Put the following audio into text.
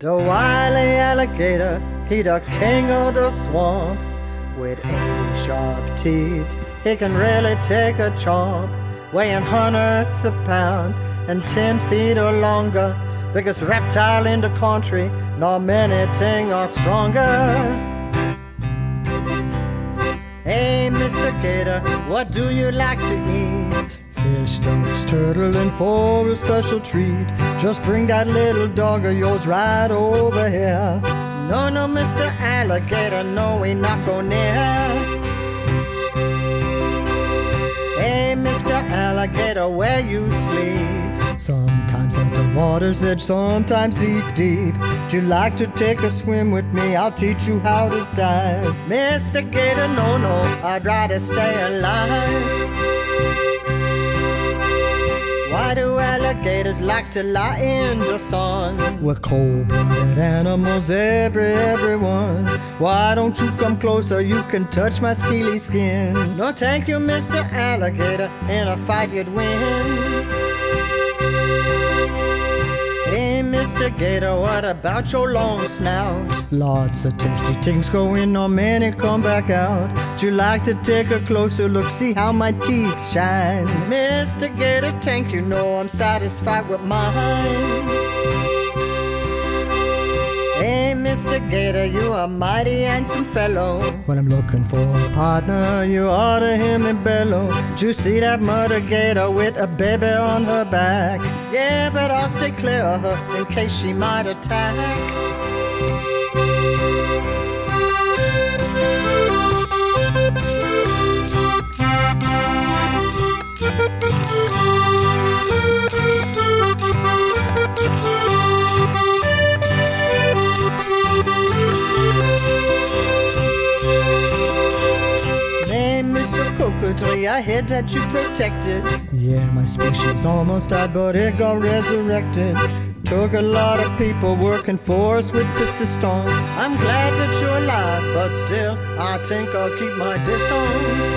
The wily alligator, he the king of the swamp. With eight sharp teeth, he can really take a chomp. Weighing hundreds of pounds and ten feet or longer. Biggest reptile in the country, not many things are stronger. Hey, Mr. Gator, what do you like to eat? Fish, ducks, turtle, and for a special treat, just bring that little dog of yours right over here. No, no, Mr. Alligator, no, we not go near. Hey, Mr. Alligator, where you sleep? Sometimes at the water's edge, sometimes deep, deep. Would you like to take a swim with me? I'll teach you how to dive. Mr. Gator, no, no, I'd rather stay alive. Alligators like to lie in the sun? We're cold-blooded animals, every everyone. Why don't you come closer? You can touch my steely skin. No, thank you, Mr. Alligator. In a fight you'd win. Hey, Mr. Gator, what about your long snout? Lots of tasty things go in on many come back out. Would you like to take a closer look, see how my teeth shine? Mr. Gator, thank you, no, I'm satisfied with mine. Mr. Gator, you are mighty handsome fellow. When I'm looking for a partner, you ought to hear me bellow. Did you see that mother gator with a baby on her back? Yeah, but I'll stay clear of her in case she might attack. I heard that you protected. Yeah, my species almost died, but it got resurrected. Took a lot of people working for us with persistence. I'm glad that you're alive, but still, I think I'll keep my distance.